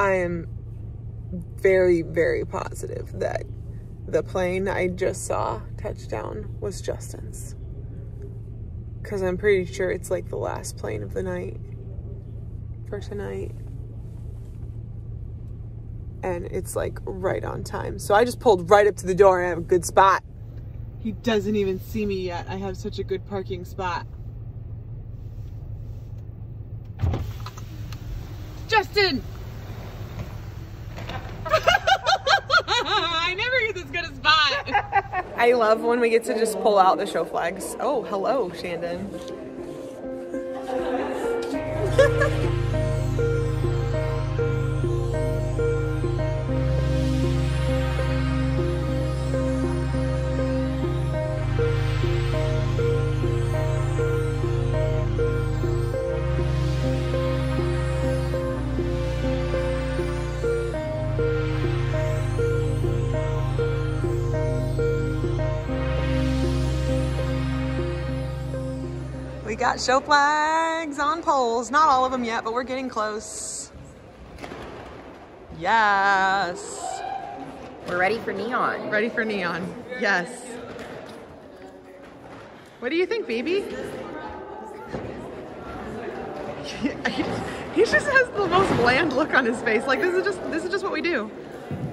I am very, very positive that the plane I just saw touchdown was Justin's. Because I'm pretty sure it's like the last plane of the night for tonight. And it's like right on time. So I just pulled right up to the door and I have a good spot. He doesn't even see me yet. I have such a good parking spot. Justin! I never get this good a spot. I love when we get to just pull out the show flags. Oh, hello, Shandon. got show flags on poles. Not all of them yet, but we're getting close. Yes. We're ready for neon. Ready for neon. Yes. What do you think, baby? he just has the most bland look on his face. Like this is just this is just what we do.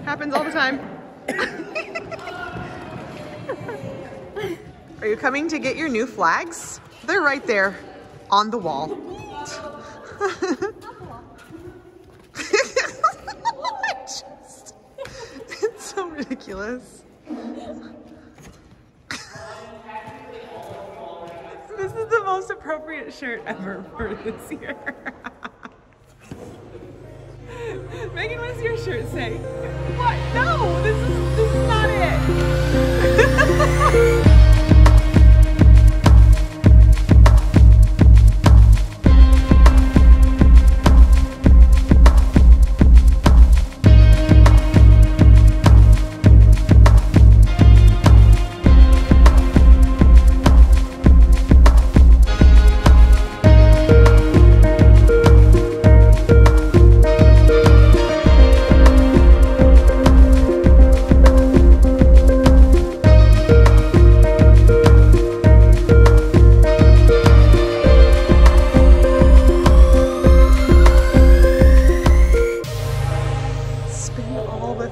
Happens all the time. Are you coming to get your new flags? They're right there on the wall. Just- it's so ridiculous. this is the most appropriate shirt ever for this year. Megan, what does your shirt say? What? No, this is this is not it.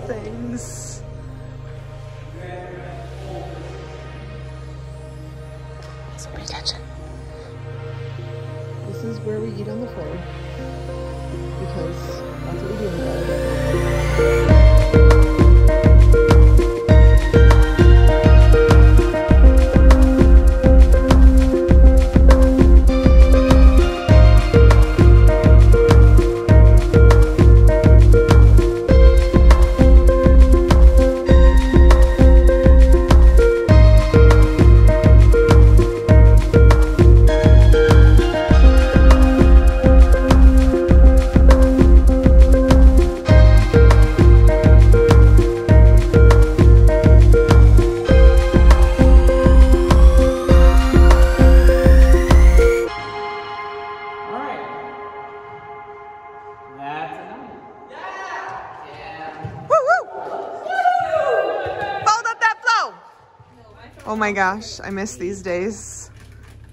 things. So pay attention. This is where we eat on the floor because that's what we do in bed. My gosh, I miss these days.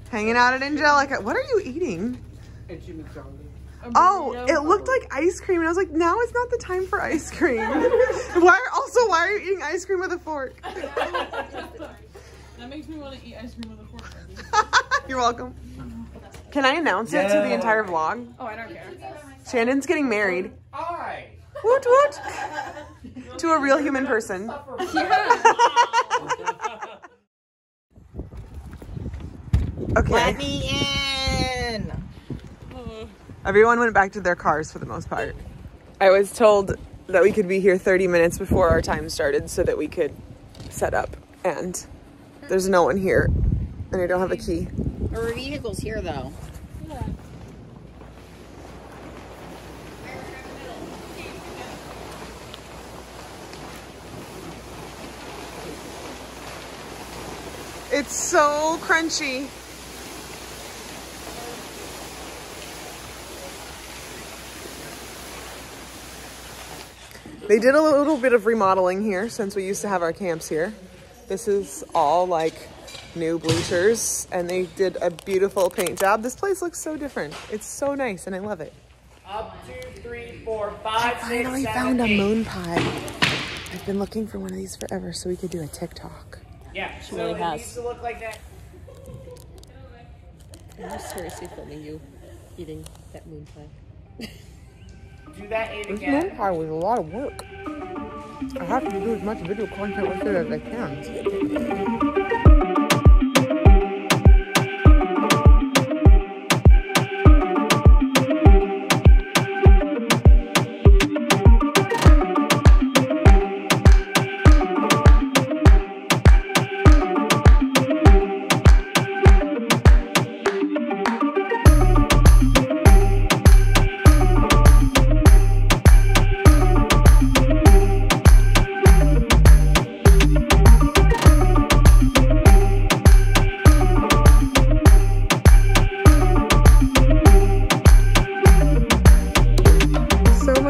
Hanging out at Angelica. What are you eating? Oh, it looked like ice cream, and I was like, now is not the time for ice cream. why? Also, why are you eating ice cream with a fork? That makes me want to eat ice cream with a fork. You're welcome. Can I announce it to the entire vlog? Oh, I don't care. Shannon's getting married. Hi. Woot woot! to a real human person. Okay. Let me in. Mm-hmm. Everyone went back to their cars for the most part. I was told that we could be here 30 minutes before our time started so that we could set up. And there's no one here. And I don't have a key. Our vehicle's here though. It's so crunchy. They did a little bit of remodeling here since we used to have our camps here. This is all like new bleachers and they did a beautiful paint job. This place looks so different. It's so nice and I love it. Up two, three, four, five, six, Finally seven, found a moon pie. I've been looking for one of these forever so we could do a TikTok. Yeah, so really it has. needs to look like that. I'm seriously filming you eating that moon pie. Do that eight This again. pie was a lot of work. I have to do as much video content with it as I can.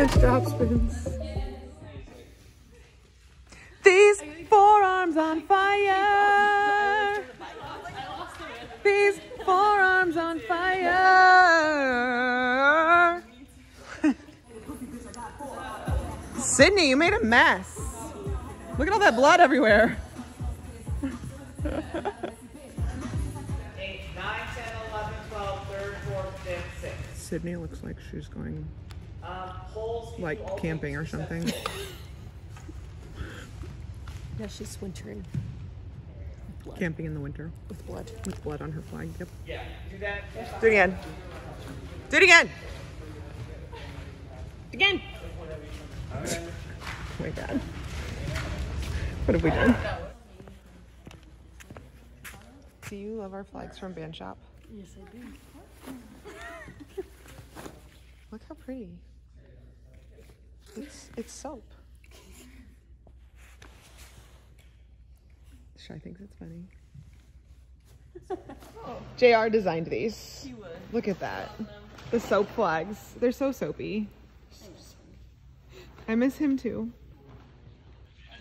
Spins. These forearms on fire. These forearms on fire. Sydney, you made a mess. Look at all that blood everywhere. Eight, nine, 10, 11, 12, third, fourth, fifth, sixth. Sydney looks like she's going Um. Like camping or something. Yeah, she's wintering Camping in the winter with blood. with blood on her flag. Yep. Yeah, do that. Do it again. Do it again. Again. Oh my god. What have we done? Do you love our flags from Band Shoppe? Yes, I do. Look how pretty. It's it's soap. Shy thinks it's funny. JR designed these. Look at that. The soap flags. They're so soapy. I miss him too.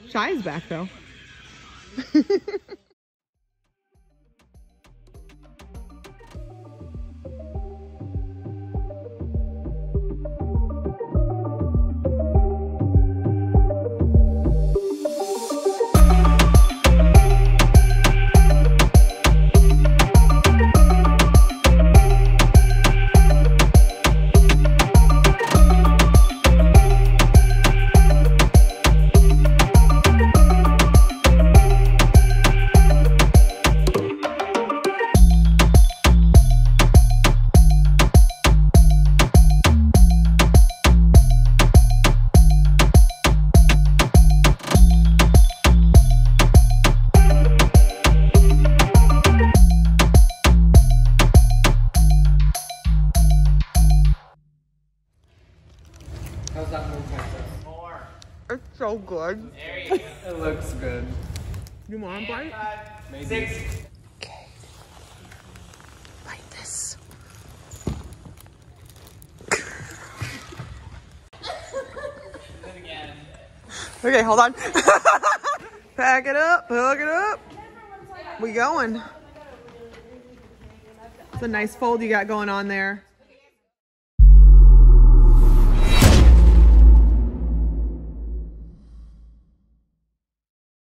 Shy's back though. It's so good. There you go. It looks good. You want a bite? Five, six. Okay. Like this. Okay, hold on. Pack it up, hook it up. We going. It's a nice fold you got going on there.